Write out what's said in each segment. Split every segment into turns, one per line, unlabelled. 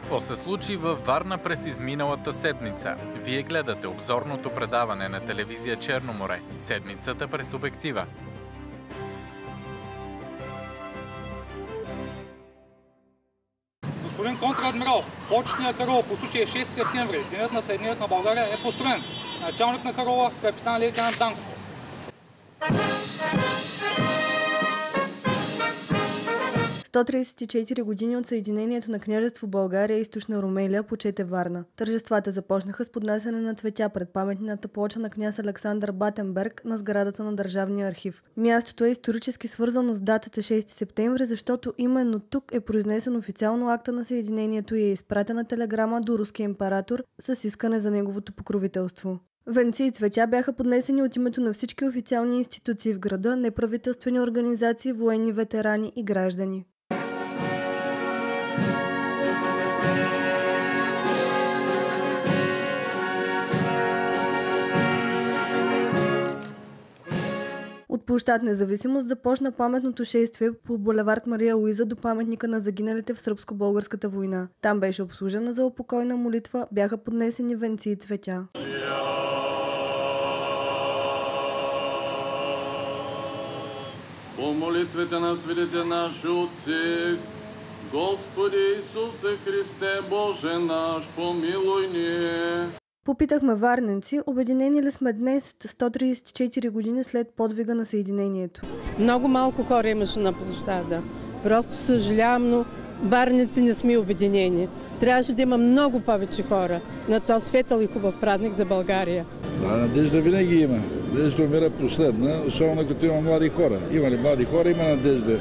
какво се случи във Варна през изминалата седмица. Вие гледате обзорното предаване на телевизия Черноморе. Седмицата през обектива.
Господин контрадмирал, почетният Карол по случай 6 септември, денят на Съединението на България е построен. Началник на Карола, капитан лейтенант Данков.
134 години от Съединението на княжество България и източна Румелия почете Варна. Тържествата започнаха с поднасяне на цветя пред паметната плоча на княз Александър Батенберг на сградата на Държавния архив. Мястото е исторически свързано с датата 6 септември, защото именно тук е произнесен официално акта на Съединението и е изпратена телеграма до руския император с искане за неговото покровителство. Венци и цветя бяха поднесени от името на всички официални институции в града, неправителствени организации, военни ветерани и граждани. От площад Независимост започна паметното шествие по булевард Мария Луиза до паметника на загиналите в Сръбско-българската война. Там беше обслужена за упокойна молитва, бяха поднесени венци и цветя.
По молитвите на светите наши отци, Господи Исусе Христе, Боже наш, помилуй ни.
Попитахме варненци, обединени ли сме днес 134 години след подвига на Съединението.
Много малко хора имаше на площада. Просто съжалявам, но варници не сме обединени. Трябваше да има много повече хора на този светъл и хубав празник за България.
Да, надежда винаги има. Надежда умира последна, особено като има млади хора. Има ли млади хора, има надежда.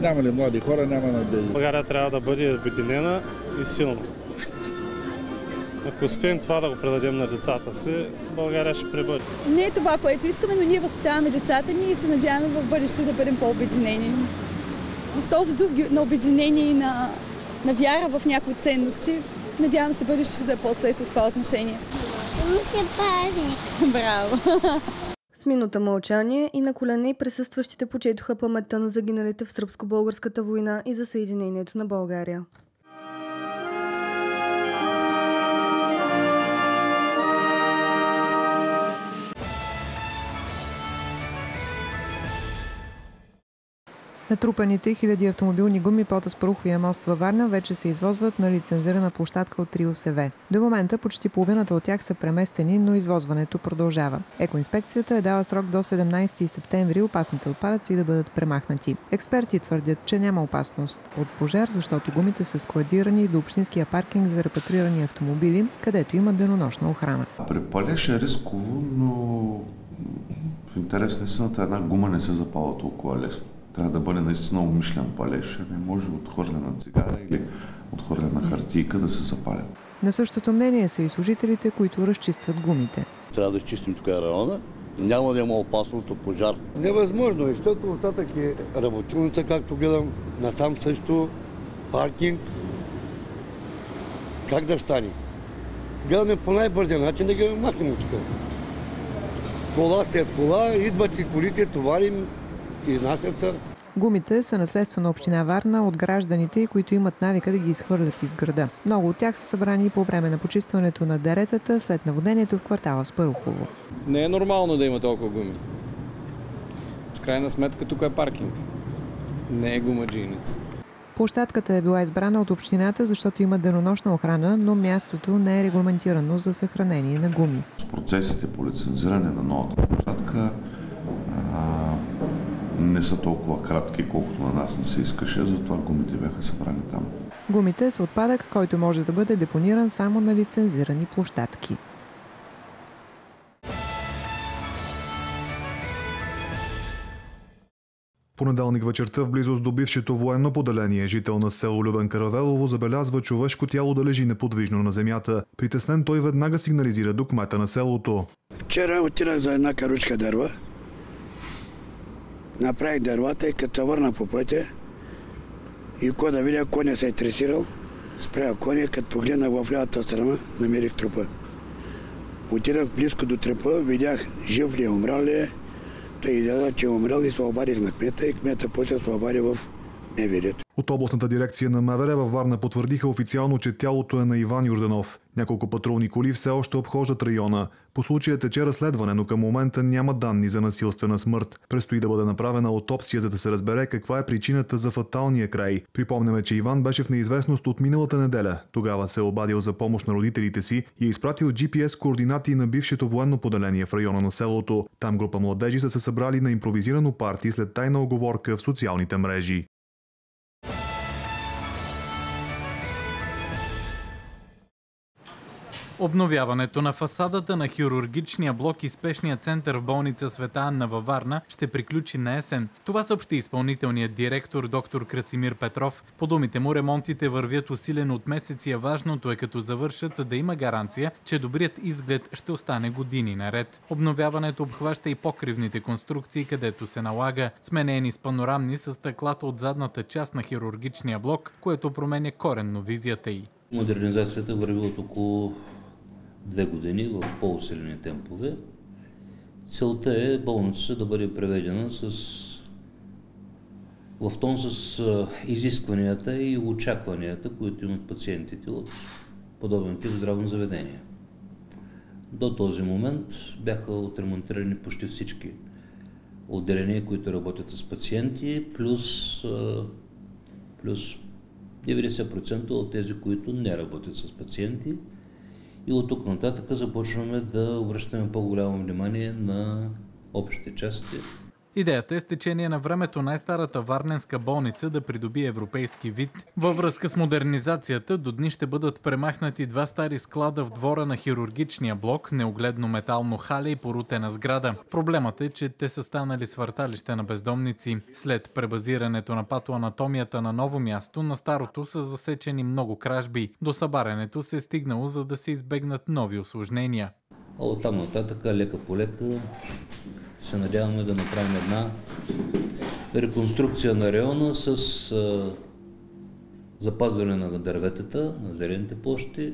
Няма ли млади хора, няма надежда.
България трябва да бъде обединена и силна. Ако успеем това да го предадем на децата си, България ще пребъде.
Не е това, което искаме, но ние възпитаваме децата ни и се надяваме в бъдеще да бъдем по-обединени. В този дух на обединение и на, на вяра в някои ценности, надявам се бъдещето да е по-светло в това отношение.
се пазни.
Браво!
С минута мълчание и на колене присъстващите почетоха паметта на загиналите в Сръбско-българската война и за Съединението на България.
Натрупаните хиляди автомобилни гуми под Аспаруховия мост във Варна вече се извозват на лицензирана площадка от РИОСВ. До момента почти половината от тях са преместени, но извозването продължава. Екоинспекцията е дала срок до 17 септември опасните отпадъци да бъдат премахнати. Експерти твърдят, че няма опасност от пожар, защото гумите са складирани до общинския паркинг за репатрирани автомобили, където има денонощна охрана.
При палеж е рисково, но в интерес на истината една гума не се запала толкова лесно трябва да бъде наистина умишлен палеж. Не може от хвърлена цигара или от хвърлена хартийка да се запалят.
На същото мнение са и служителите, които разчистват гумите.
Трябва да изчистим тук района. Няма да има опасност от пожар.
Невъзможно е, защото оттатък е работилница, както гледам, насам също паркинг. Как да стане? Гледаме по най-бързия начин да ги махнем от тук. Кола след кола, идват и колите, товарим, изнасят се.
Гумите са наследство на община Варна от гражданите, които имат навика да ги изхвърлят из града. Много от тях са събрани по време на почистването на деретата след наводнението в квартала Спарухово.
Не е нормално да има толкова гуми. В крайна сметка тук е паркинг. Не е гумаджийница.
Площадката е била избрана от общината, защото има денонощна охрана, но мястото не е регламентирано за съхранение на гуми.
С процесите по лицензиране на новата площадка не са толкова кратки, колкото на нас не се искаше, затова гумите бяха събрани там.
Гумите са отпадък, който може да бъде депониран само на лицензирани площадки.
Понеделник вечерта в близост до бившето военно поделение, жител на село Любен Каравелово, забелязва човешко тяло да лежи неподвижно на земята. Притеснен той веднага сигнализира до кмета на селото.
Вчера отидах за една каручка дърва. Направих дървата и като върна по пътя и ко да видя коня се е тресирал, спря коня, като погледнах в лявата страна, намерих трупа. Отидах близко до трупа, видях жив ли е, умрал ли е. Той изгледа, че е умрал и се обадих на кмета и кмета после се обади в МВР.
От областната дирекция на МВР във Варна потвърдиха официално, че тялото е на Иван Юрданов. Няколко патрулни коли все още обхождат района. По случая тече разследване, но към момента няма данни за насилствена смърт. Престои да бъде направена аутопсия, за да се разбере каква е причината за фаталния край. Припомняме, че Иван беше в неизвестност от миналата неделя. Тогава се е обадил за помощ на родителите си и е изпратил GPS координати на бившето военно поделение в района на селото. Там група младежи са се събрали на импровизирано парти след тайна оговорка в социалните мрежи.
Обновяването на фасадата на хирургичния блок и спешния център в болница Света Анна във Варна ще приключи на есен. Това съобщи изпълнителният директор доктор Красимир Петров. По думите му ремонтите вървят усилено от месеци, а важното е като завършат да има гаранция, че добрият изглед ще остане години наред. Обновяването обхваща и покривните конструкции, където се налага сменени с панорамни с стъклата от задната част на хирургичния блок, което променя коренно визията й.
Модернизацията върви от около две години в по-усилени темпове. Целта е болницата да бъде преведена с, в тон с изискванията и очакванията, които имат пациентите от подобен тип здравно заведение. До този момент бяха отремонтирани почти всички отделения, които работят с пациенти, плюс, плюс 90% от тези, които не работят с пациенти. И от тук нататък започваме да обръщаме по-голямо внимание на общите части.
Идеята е с течение на времето най-старата Варненска болница да придобие европейски вид. Във връзка с модернизацията до дни ще бъдат премахнати два стари склада в двора на хирургичния блок, неогледно метално хале и порутена сграда. Проблемът е, че те са станали свърталище на бездомници. След пребазирането на патоанатомията на ново място, на старото са засечени много кражби. До събарянето се е стигнало, за да се избегнат нови осложнения.
А оттам нататък, лека по лека, се надяваме да направим една реконструкция на района с а, запазване на дърветата, на зелените площи,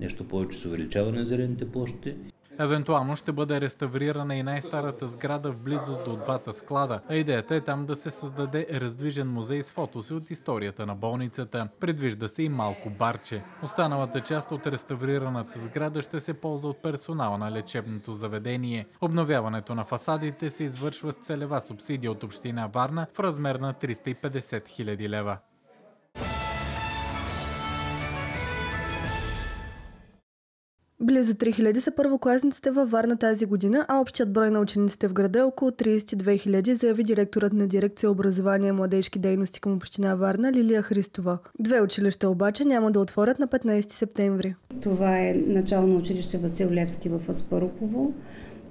нещо повече с увеличаване на зелените площи
Евентуално ще бъде реставрирана и най-старата сграда в близост до двата склада, а идеята е там да се създаде раздвижен музей с фотоси от историята на болницата. Предвижда се и малко барче. Останалата част от реставрираната сграда ще се ползва от персонала на лечебното заведение. Обновяването на фасадите се извършва с целева субсидия от Община Варна в размер на 350 000 лева.
Близо 3000 са първокласниците във Варна тази година, а общият брой на учениците в града е около 32 000, заяви директорът на дирекция образование и младежки дейности към община Варна Лилия Христова. Две училища обаче няма да отворят на 15 септември.
Това е начално училище Васил Левски в Аспарухово.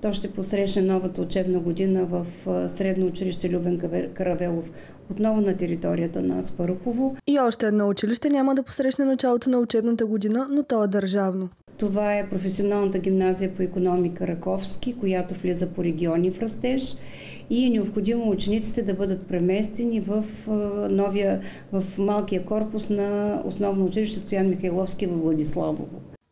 То ще посрещне новата учебна година в средно училище Любен Каравелов, отново на територията на Аспарухово.
И още едно училище няма да посрещне началото на учебната година, но то е държавно.
Това е професионалната гимназия по економика Раковски, която влиза по региони в растеж и е необходимо учениците да бъдат преместени в новия, в малкия корпус на основно училище Стоян Михайловски в Владиславово.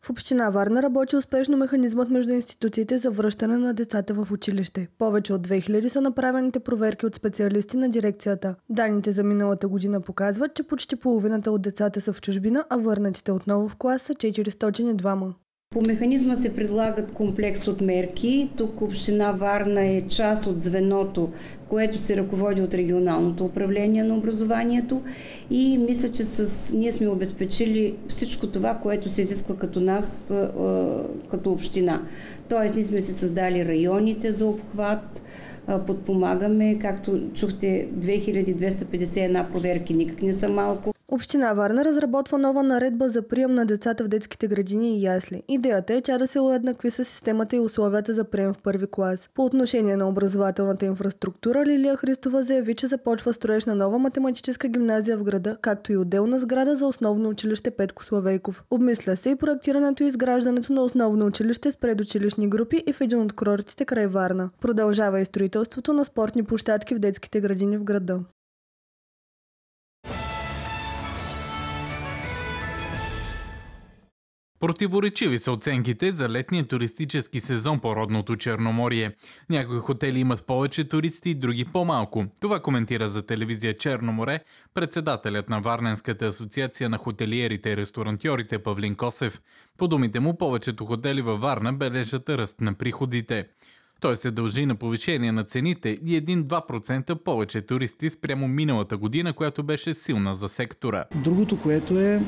Община Варна работи успешно механизмът между институциите за връщане на децата в училище. Повече от 2000 са направените проверки от специалисти на дирекцията. Даните за миналата година показват, че почти половината от децата са в чужбина, а върнатите отново в клас са 402.
По механизма се предлагат комплекс от мерки. Тук Община Варна е част от звеното, което се ръководи от регионалното управление на образованието и мисля, че с... ние сме обезпечили всичко това, което се изисква като нас, като община. Тоест, ние сме се създали районите за обхват, подпомагаме, както чухте, 2251 проверки никак не са малко.
Община Варна разработва нова наредба за прием на децата в детските градини и ясли. Идеята е тя да се уеднакви с системата и условията за прием в първи клас. По отношение на образователната инфраструктура, Лилия Христова заяви, че започва строеж на нова математическа гимназия в града, както и отделна сграда за основно училище Петко Славейков. Обмисля се и проектирането и изграждането на основно училище с предучилищни групи и в един от курортите край Варна. Продължава и строителството на спортни площадки в детските градини в града.
Противоречиви са оценките за летния туристически сезон по родното Черноморие. Някои хотели имат повече туристи, други по-малко. Това коментира за телевизия Черноморе председателят на Варненската асоциация на хотелиерите и ресторантьорите Павлин Косев. По думите му, повечето хотели във Варна бележат ръст на приходите. Той се дължи на повишение на цените и 1-2% повече туристи спрямо миналата година, която беше силна за сектора.
Другото, което е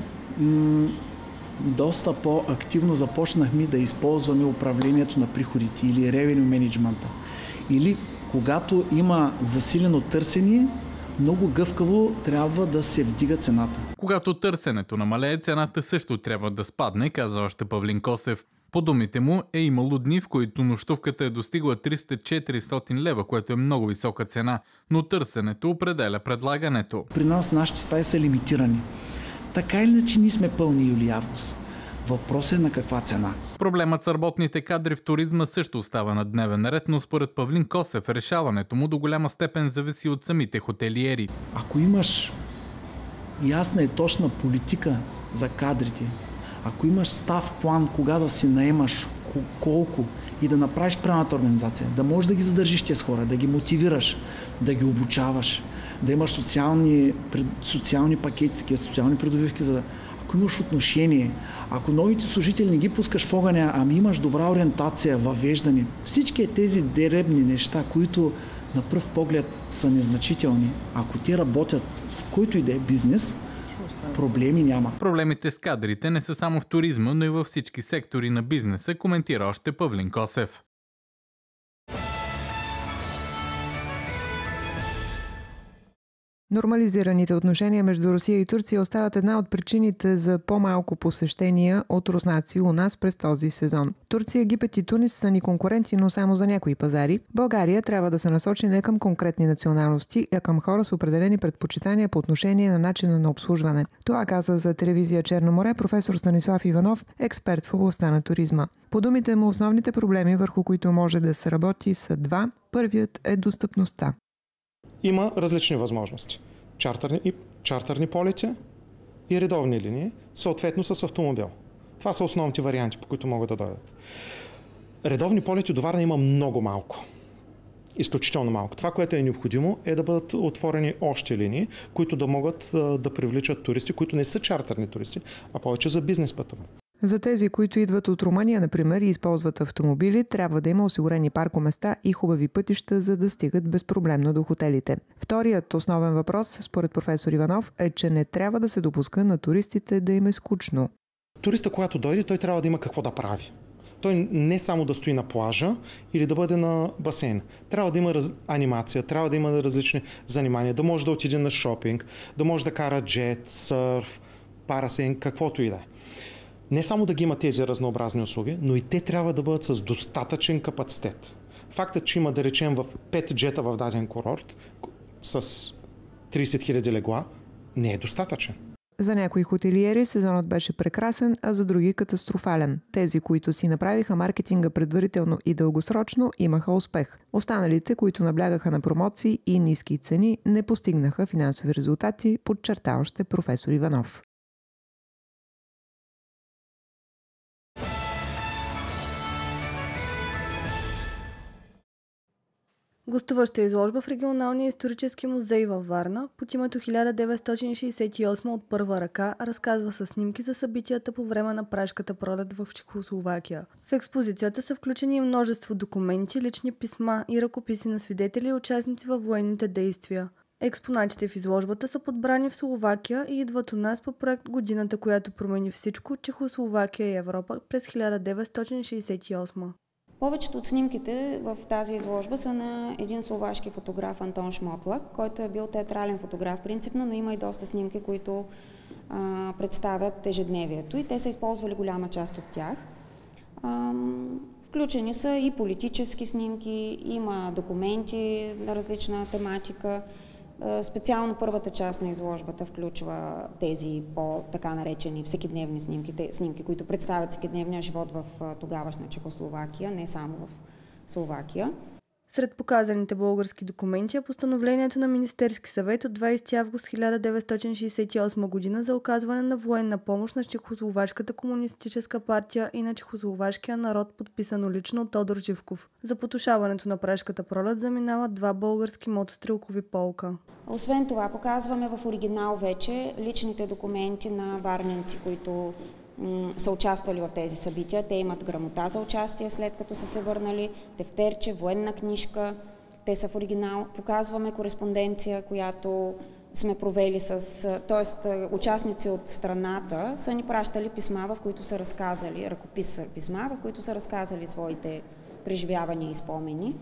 доста по-активно започнахме да използваме управлението на приходите или revenue менеджмента. Или когато има засилено търсене, много гъвкаво трябва да се вдига цената.
Когато търсенето намалее, цената също трябва да спадне, каза още Павлин Косев. По думите му е имало дни, в които нощувката е достигла 300-400 лева, което е много висока цена, но търсенето определя предлагането.
При нас нашите стаи са лимитирани. Така или иначе ние сме пълни юли-август. Въпрос е на каква цена.
Проблемът с работните кадри в туризма също остава на дневен ред, но според Павлин Косев решаването му до голяма степен зависи от самите хотелиери.
Ако имаш ясна и точна политика за кадрите, ако имаш став план кога да си наемаш, колко и да направиш правилната организация, да можеш да ги задържиш тези хора, да ги мотивираш, да ги обучаваш, да имаш социални, социални пакети, такива социални предовивки, за да ако имаш отношение, ако новите служители не ги пускаш в огъня, ами имаш добра ориентация, въвеждане, всички тези деребни неща, които на пръв поглед са незначителни, ако те работят в който и да е бизнес, проблеми няма.
Проблемите с кадрите не са само в туризма, но и във всички сектори на бизнеса, коментира още Павлин Косев.
Нормализираните отношения между Русия и Турция остават една от причините за по-малко посещения от руснаци у нас през този сезон. Турция, Египет и Тунис са ни конкуренти, но само за някои пазари. България трябва да се насочи не към конкретни националности, а към хора с определени предпочитания по отношение на начина на обслужване. Това каза за телевизия Черно море професор Станислав Иванов, експерт в областта на туризма. По думите му, основните проблеми, върху които може да се работи, са два. Първият е достъпността
има различни възможности. Чартърни, и, чартърни полети и редовни линии, съответно с автомобил. Това са основните варианти, по които могат да дойдат. Редовни полети до Варна има много малко. Изключително малко. Това, което е необходимо, е да бъдат отворени още линии, които да могат да привличат туристи, които не са чартърни туристи, а повече за бизнес пътуване.
За тези, които идват от Румъния, например, и използват автомобили, трябва да има осигурени паркоместа и хубави пътища, за да стигат безпроблемно до хотелите. Вторият основен въпрос, според професор Иванов, е, че не трябва да се допуска на туристите да им е скучно.
Туриста, когато дойде, той трябва да има какво да прави. Той не само да стои на плажа или да бъде на басейн. Трябва да има раз... анимация, трябва да има различни занимания, да може да отиде на шопинг, да може да кара джет, сърф, парасейн, каквото и да е не само да ги има тези разнообразни услуги, но и те трябва да бъдат с достатъчен капацитет. Фактът, че има да речем в 5 джета в даден курорт с 30 000 легла, не е достатъчен.
За някои хотелиери сезонът беше прекрасен, а за други катастрофален. Тези, които си направиха маркетинга предварително и дългосрочно, имаха успех. Останалите, които наблягаха на промоции и ниски цени, не постигнаха финансови резултати, подчерта още професор Иванов.
Гостуваща изложба в регионалния исторически музей във Варна под името 1968 от първа ръка разказва със снимки за събитията по време на прашката пролет в Чехословакия. В експозицията са включени множество документи, лични писма и ръкописи на свидетели и участници във военните действия. Експонатите в изложбата са подбрани в Словакия и идват у нас по проект Годината, която промени всичко Чехословакия и Европа през 1968.
Повечето от снимките в тази изложба са на един словашки фотограф Антон Шмотлак, който е бил театрален фотограф принципно, но има и доста снимки, които а, представят ежедневието и те са използвали голяма част от тях. А, включени са и политически снимки, има документи на различна тематика, специално първата част на изложбата включва тези по-така наречени всекидневни снимки, те, снимки, които представят всекидневния живот в тогавашна Чехословакия, не само в Словакия.
Сред показаните български документи е постановлението на Министерски съвет от 20 август 1968 година за оказване на военна помощ на Чехословашката комунистическа партия и на Чехословашкия народ, подписано лично от Тодор Живков. За потушаването на прешката пролет заминават два български мотострелкови полка.
Освен това, показваме в оригинал вече личните документи на варненци, които са участвали в тези събития. Те имат грамота за участие след като са се върнали, тефтерче, военна книжка. Те са в оригинал. Показваме кореспонденция, която сме провели с... т.е. участници от страната са ни пращали писма, в които са разказали, ръкопис писма, в които са разказали своите преживявания и спомени.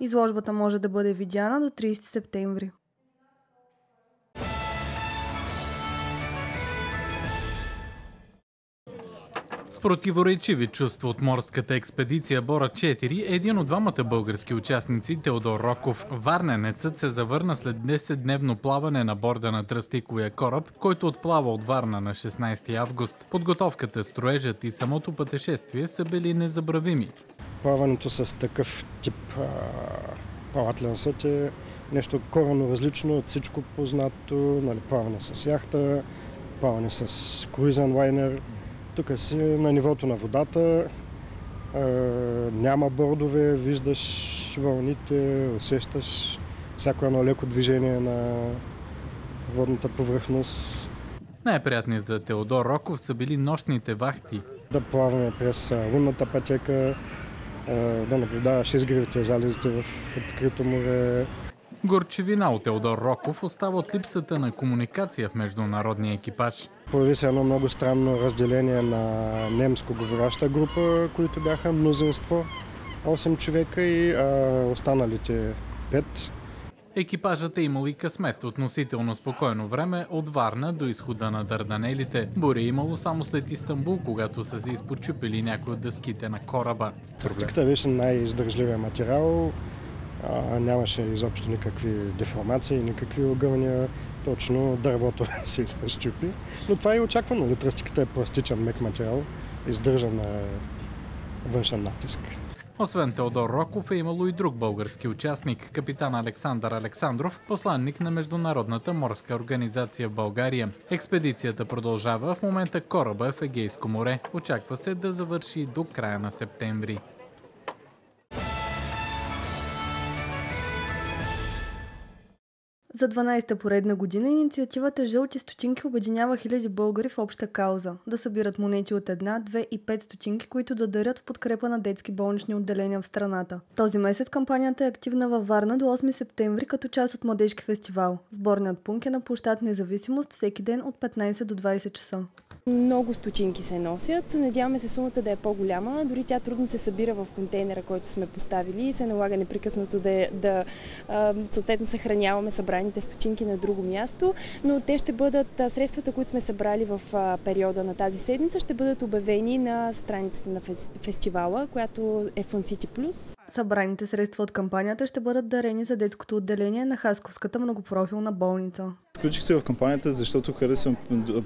Изложбата може да бъде видяна до 30 септември.
С противоречиви чувства от морската експедиция Бора 4, един от двамата български участници, Теодор Роков, варненецът, се завърна след 10-дневно плаване на борда на тръстиковия кораб, който отплава от Варна на 16 август. Подготовката, строежът и самото пътешествие са били незабравими.
Плаването с такъв тип плавателен съд е нещо коренно различно от всичко познато. Нали, плаване с яхта, плаване с круизен лайнер, тук си на нивото на водата, няма бордове, виждаш вълните, усещаш всяко едно леко движение на водната повърхност.
Най-приятни за Теодор Роков са били нощните вахти.
Да плаваме през лунната пътека, да наблюдаваш изгревите залезите в открито море,
Горчевина от Елдор Роков остава от липсата на комуникация в международния екипаж.
Появи се едно много странно разделение на немско говоряща група, които бяха мнозинство, 8 човека и а, останалите 5.
Екипажът е имал и късмет. Относително спокойно време от Варна до изхода на Дарданелите. Буря е имало само след Истанбул, когато са се изпочупили някои от дъските на кораба.
Тръстиката беше най-издържливия материал нямаше изобщо никакви деформации, никакви огъвания, точно дървото се изчупи. Но това е очаквано. Литрастиката е пластичен мек материал, издържан на външен натиск.
Освен Теодор Роков е имало и друг български участник, капитан Александър Александров, посланник на Международната морска организация в България. Експедицията продължава. В момента кораба е в Егейско море. Очаква се да завърши до края на септември.
За 12-та поредна година инициативата Жълти стотинки обединява хиляди българи в обща кауза да събират монети от една, две и пет стотинки, които да дарят в подкрепа на детски болнични отделения в страната. Този месец кампанията е активна във Варна до 8 септември като част от Младежки фестивал. Сборният пункт е на площад Независимост всеки ден от 15 до 20 часа.
Много стотинки се носят. Надяваме се сумата да е по-голяма. Дори тя трудно се събира в контейнера, който сме поставили и се налага непрекъснато да, да съответно съхраняваме събраните стотинки на друго място. Но те ще бъдат, средствата, които сме събрали в периода на тази седмица, ще бъдат обявени на страницата на фестивала, която е Fun City Plus.
Събраните средства от кампанията ще бъдат дарени за детското отделение на Хасковската многопрофилна болница.
Включих се в кампанията, защото харесвам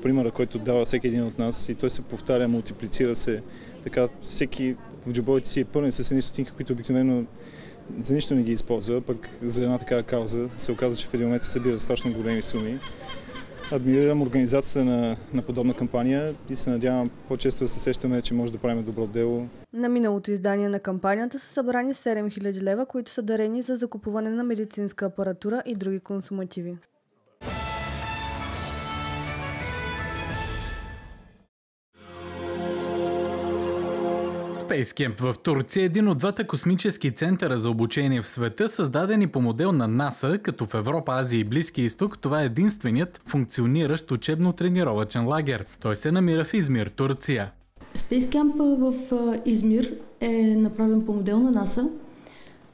примера, който дава всеки един от нас и той се повтаря, мултиплицира се. Така всеки в джобовете си е пълен с едни стотинки, които обикновено за нищо не ги използва, пък за една такава кауза се оказа, че в един момент се събира страшно големи суми. Адмирирам организацията на, на подобна кампания и се надявам по-често да се сещаме, че може да правим добро дело.
На миналото издание на кампанията са събрани 7000 лева, които са дарени за закупуване на медицинска апаратура и други консумативи.
Camp в Турция е един от двата космически центъра за обучение в света, създадени по модел на НАСА, като в Европа, Азия и Близки изток това е единственият функциониращ учебно-тренировачен лагер. Той се намира в Измир, Турция.
Camp в Измир е направен по модел на НАСА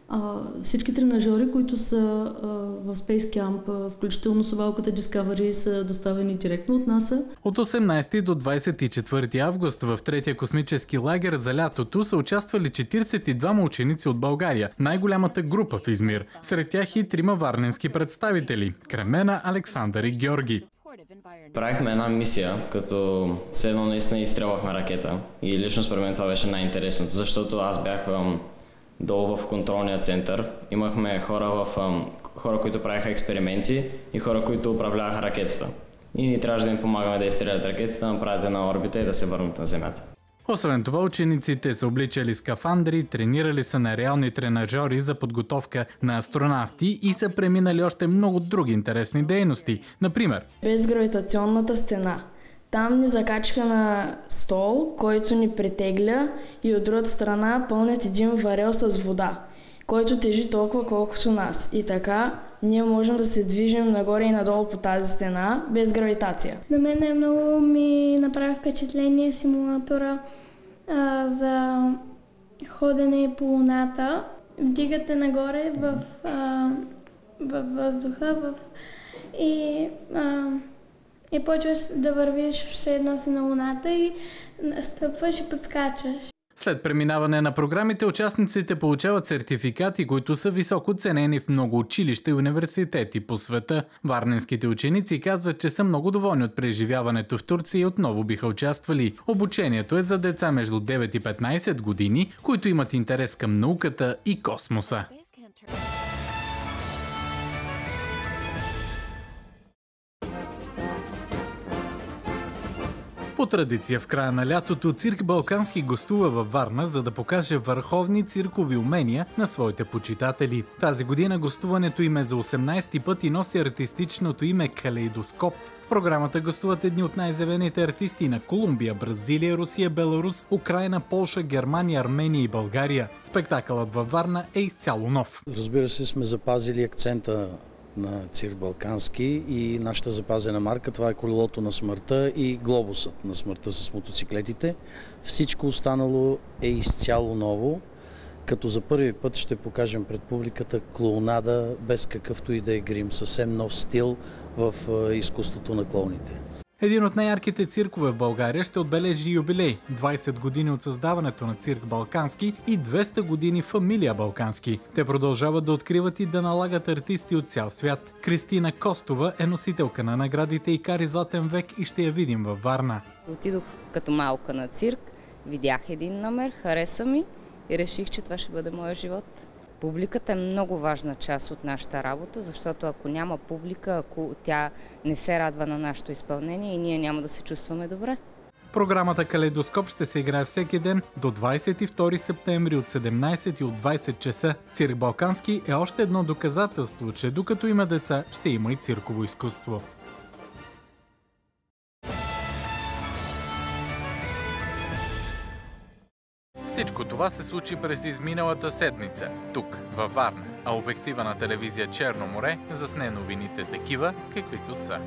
а, всички тренажери, които са а, в Space Camp, включително совалката Discovery, са доставени директно от НАСА.
От 18 до 24 август в третия космически лагер за лятото са участвали 42 ученици от България, най-голямата група в Измир. Сред тях и трима варненски представители – Кремена, Александър и Георги.
Правихме една мисия, като все едно наистина изстрелвахме ракета. И лично според мен това беше най-интересното, защото аз бях долу в контролния център. Имахме хора, в, хора, които правиха експерименти и хора, които управляваха ракетата. И ни трябваше да им помагаме да изстрелят ракетите, да направят една орбита и да се върнат на Земята.
Освен това, учениците са обличали скафандри, тренирали са на реални тренажери за подготовка на астронавти и са преминали още много други интересни дейности. Например,
безгравитационната стена. Там ни закачиха на стол, който ни притегля и от другата страна пълнят един варел с вода, който тежи толкова колкото нас. И така ние можем да се движим нагоре и надолу по тази стена без гравитация.
На мен е много ми направи впечатление симулатора а, за ходене по луната. Вдигате нагоре в, а, във въздуха в, и, а, и почваш да вървиш все едно си на луната и стъпваш и подскачаш.
След преминаване на програмите, участниците получават сертификати, които са високо ценени в много училища и университети по света. Варненските ученици казват, че са много доволни от преживяването в Турция и отново биха участвали. Обучението е за деца между 9 и 15 години, които имат интерес към науката и космоса. По традиция в края на лятото цирк Балкански гостува във Варна, за да покаже върховни циркови умения на своите почитатели. Тази година гостуването им е за 18 път и носи артистичното име Калейдоскоп. В програмата гостуват едни от най-завените артисти на Колумбия, Бразилия, Русия, Беларус, Украина, Полша, Германия, Армения и България. Спектакълът във Варна е изцяло нов.
Разбира се, сме запазили акцента на Цирк Балкански и нашата запазена марка. Това е колелото на смъртта и глобусът на смъртта с мотоциклетите. Всичко останало е изцяло ново, като за първи път ще покажем пред публиката клоунада без какъвто и да е грим. Съвсем нов стил в изкуството на клоуните.
Един от най-ярките циркове в България ще отбележи юбилей – 20 години от създаването на цирк Балкански и 200 години фамилия Балкански. Те продължават да откриват и да налагат артисти от цял свят. Кристина Костова е носителка на наградите и кари Златен век и ще я видим във Варна.
Отидох като малка на цирк, видях един номер, хареса ми и реших, че това ще бъде моя живот. Публиката е много важна част от нашата работа, защото ако няма публика, ако тя не се радва на нашето изпълнение и ние няма да се чувстваме добре.
Програмата Калейдоскоп ще се играе всеки ден до 22 септември от 17 и от 20 часа. Цирк Балкански е още едно доказателство, че докато има деца, ще има и цирково изкуство. Това се случи през изминалата седмица, тук, във Варна, а обектива на телевизия Черно море засне новините такива, каквито са.